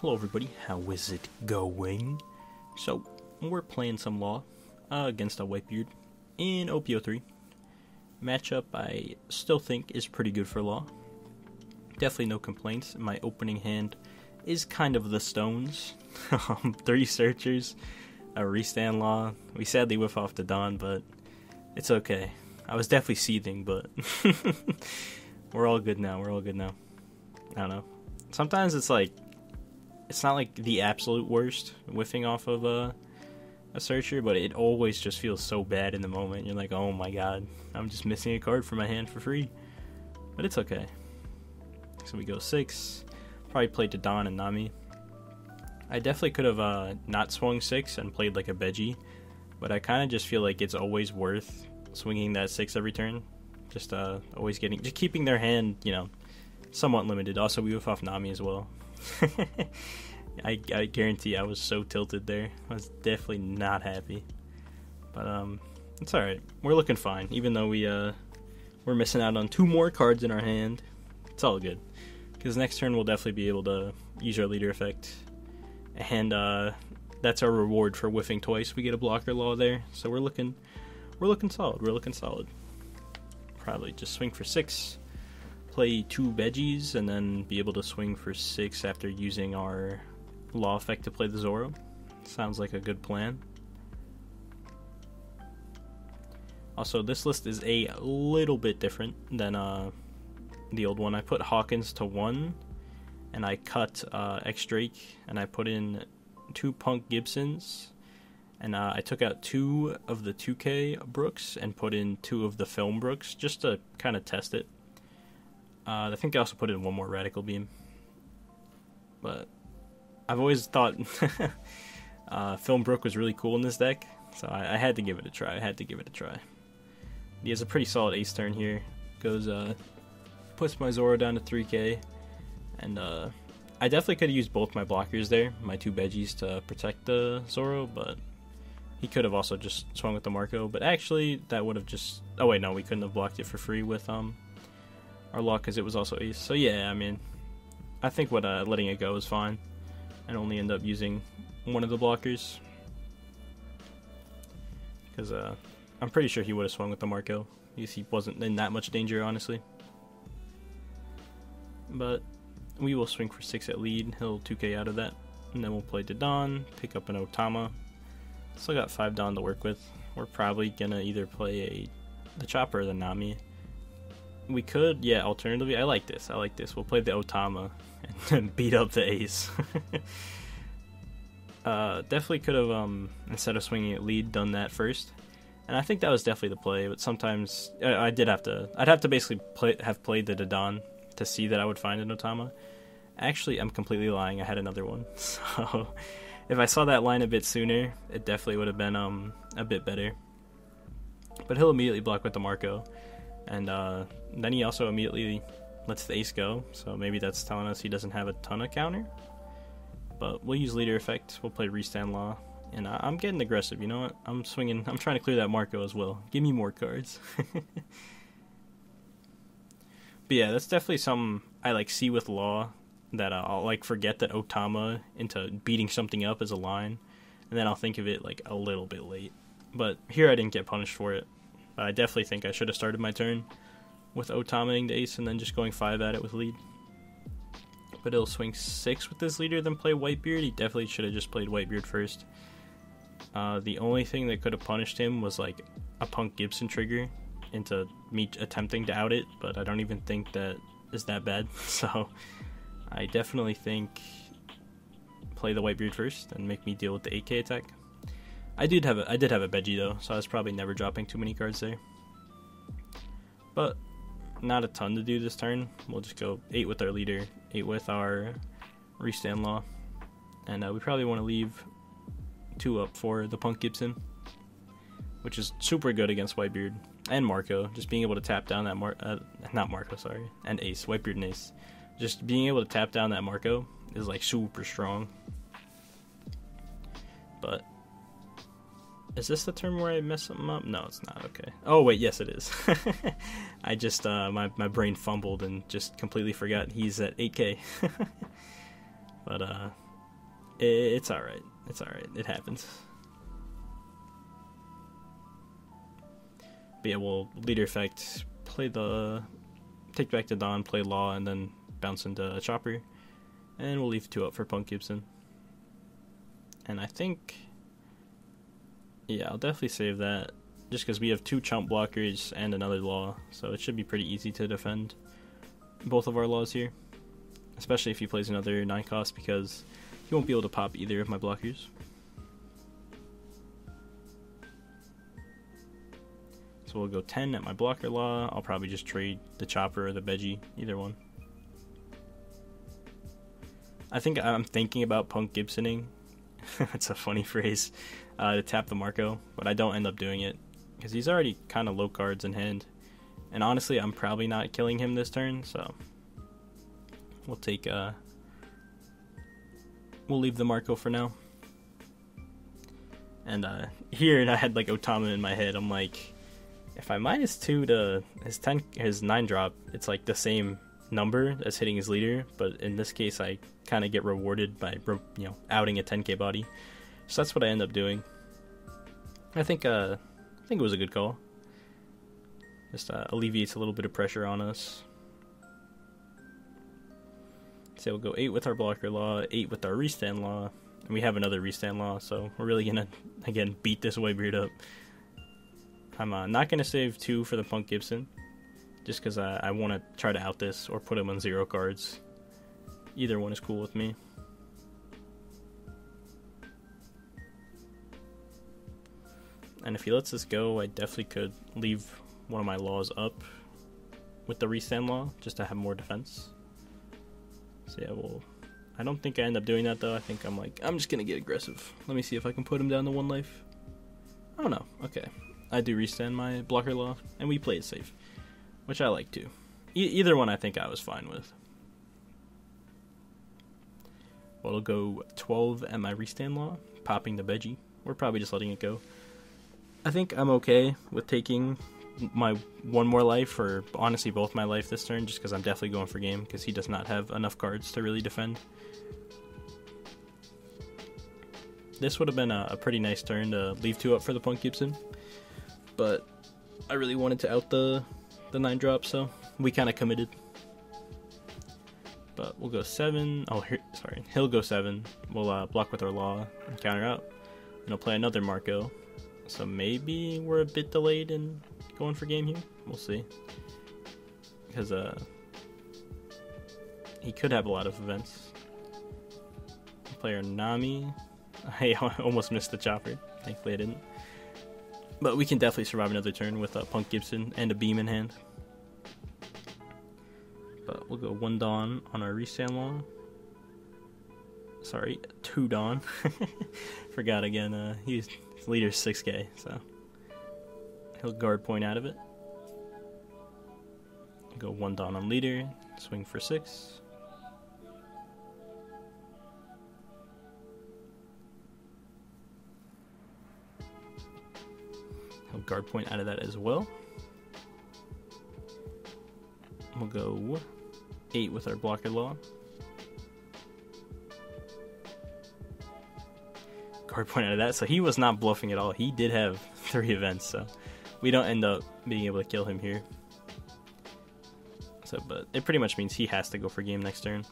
Hello, everybody. How is it going? So, we're playing some Law uh, against a Whitebeard in OP03. Matchup I still think is pretty good for Law. Definitely no complaints. My opening hand is kind of the Stones. Um, three Searchers, a Restand Law. We sadly whiff off the Don, but it's okay. I was definitely seething, but we're all good now. We're all good now. I don't know. Sometimes it's like it's not like the absolute worst whiffing off of a a searcher, but it always just feels so bad in the moment. You're like, oh my god, I'm just missing a card from my hand for free. But it's okay. So we go six. Probably played to Don and Nami. I definitely could have uh, not swung six and played like a Bege, but I kind of just feel like it's always worth swinging that six every turn. Just uh, always getting, just keeping their hand, you know, somewhat limited. Also, we whiff off Nami as well. I, I guarantee I was so tilted there. I was definitely not happy. But um, it's all right. We're looking fine, even though we uh, we're missing out on two more cards in our hand. It's all good, because next turn we'll definitely be able to use our leader effect and uh, that's our reward for whiffing twice. We get a blocker law there, so we're looking, we're looking solid. We're looking solid. Probably just swing for six, play two Beges, and then be able to swing for six after using our law effect to play the Zoro. Sounds like a good plan. Also, this list is a little bit different than uh, the old one. I put Hawkins to one and I cut uh, X Drake and I put in two Punk Gibsons, and uh, I took out two of the 2K Brooks and put in two of the Film Brooks just to kind of test it. Uh, I think I also put in one more Radical Beam, but I've always thought uh, Film Brook was really cool in this deck, so I, I, had to give it a try. I had to give it a try. He has a pretty solid ace turn here. Goes uh, puts my Zoro down to 3K and uh, I definitely could have used both my blockers there, my two Beges to protect the Zoro, but he could have also just swung with the Marco. But actually, that would have just. Oh wait, no, we couldn't have blocked it for free with um our luck because it was also ace. So yeah, I mean, I think what uh, letting it go is fine, and only end up using one of the blockers because uh, I'm pretty sure he would have swung with the Marco. He wasn't in that much danger, honestly. But we will swing for 6 at lead. He'll 2k out of that. And then we'll play to Don, pick up an Otama. Still got 5 Don to work with. We're probably gonna either play a the Chopper or the Nami. We could, yeah, alternatively, I like this. I like this. We'll play the Otama and then beat up the Ace. uh, definitely could have, um, instead of swinging at lead, done that first. And I think that was definitely the play, but sometimes I, I did have to. I'd have to basically play, have played the Dadan to see that I would find an Otama. Actually, I'm completely lying. I had another one. So if I saw that line a bit sooner, it definitely would have been um a bit better. But he'll immediately block with the Marco, and uh, then he also immediately lets the ace go. So maybe that's telling us he doesn't have a ton of counter. But we'll use leader effect. We'll play restand law, and I- I'm getting aggressive. You know what? I'm swinging. I'm trying to clear that Marco as well. Give me more cards. but yeah, that's definitely something I like see with law that uh, I'll like forget that Otama into beating something up as a line, and then I'll think of it like a little bit late. But here I didn't get punished for it. I definitely think I should have started my turn with Otamaing the ace and then just going five at it with lead. But he'll swing six with his leader, then play Whitebeard. He definitely should have just played Whitebeard first. Uh, the only thing that could have punished him was like a Punk Gibson trigger into me attempting to out it, but I don't even think that is that bad. So I definitely think play the Whitebeard first and make me deal with the 8k attack. I did have a I did have a Bege though, so I was probably never dropping too many cards there. But not a ton to do this turn. We'll just go eight with our leader, eight with our restand law, and uh, we probably want to leave two up for the Punk Gibson, which is super good against Whitebeard and Marco. Just being able to tap down that Mar uh, not Marco, sorry, and Ace, Whitebeard and Ace just being able to tap down that Marco is like super strong. But is this the term where I mess something up? No, it's not. Okay. Oh wait, yes it is. I just uh, my my brain fumbled and just completely forgot he's at 8k. but uh, It's alright. It's alright. It happens. But yeah, we'll leader effect, play the. Take back to Don, play Law, and then bounce into Chopper. And we'll leave two up for Punk Gibson. And I think. Yeah, I'll definitely save that. Just because we have two chump blockers and another Law, so it should be pretty easy to defend both of our Laws here. Especially if he plays another 9 cost, because he won't be able to pop either of my blockers. So we'll go 10 at my blocker law. I'll probably just trade the chopper or the Bege, either one. I think I'm thinking about punk Gibsoning. That's a funny phrase uh, to tap the Marco, but I don't end up doing it because he's already kind of low cards in hand. And honestly, I'm probably not killing him this turn, so we'll take. Uh, we'll leave the Marco for now. And uh, here, I had like Otama in my head. I'm like, if I minus two to his ten, his nine drop, it's like the same number as hitting his leader. But in this case, I kind of get rewarded by you know outing a 10k body. So that's what I end up doing. I think uh, I think it was a good call. Just uh, alleviates a little bit of pressure on us. So we'll go eight with our blocker law, eight with our restand law, and we have another restand law. So we're really gonna again beat this Whitebeard up. I'm uh, not going to save two for the Punk Gibson, just because I want to try to out this or put him on zero cards. Either one is cool with me. And if he lets this go, I definitely could leave one of my laws up with the restand law, just to have more defense. So yeah, well, I don't think I end up doing that though. I think I'm like, I'm just gonna get aggressive. Let me see if I can put him down to one life. Oh no, okay. I do restand my blocker law, and we play it safe, which I like too. E- either one, I think I was fine with. Well, it'll go 12 at my restand law, popping the Bege. We're probably just letting it go. I think I'm okay with taking my one more life, or honestly both my life this turn, just because I'm definitely going for game, because he does not have enough cards to really defend. This would have been a, a pretty nice turn to leave two up for the Punk Gibson but I really wanted to out the the nine drop, so we kind of committed. But we'll go seven. Oh, here, sorry, he'll go seven. We'll uh, block with our law and counter out, and I'll play another Marco. So maybe we're a bit delayed in going for game here. We'll see. Because uh, he could have a lot of events. Player Nami. I almost missed the chopper. Thankfully, I didn't. But we can definitely survive another turn with a Punk Gibson and a beam in hand. But we'll go one Don on our restand long. Sorry, Don. Forgot again. Uh, he's leader 6k, so he'll guard point out of it. Go one Don on leader, swing for six. He'll guard point out of that as well. We'll go 8 with our blocker law. Guard point out of that, so he was not bluffing at all. He did have 3 events, so we don't end up being able to kill him here. So, but it pretty much means he has to go for game next turn.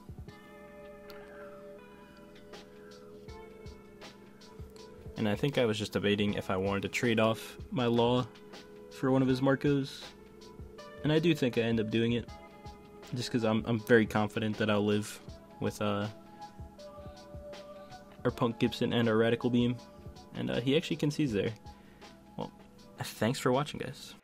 And I think I was just debating if I wanted to trade off my law for one of his Marcos. And I do think I end up doing it. Just because I'm, I'm very confident that I'll live with uh, our Punk Gibson and our Radical Beam. And uh, he actually concedes there. Well, thanks for watching, guys.